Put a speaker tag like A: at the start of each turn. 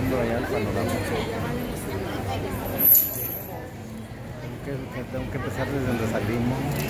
A: disfrutando allá el panorama. Tengo que, que tengo que empezar desde donde salimos.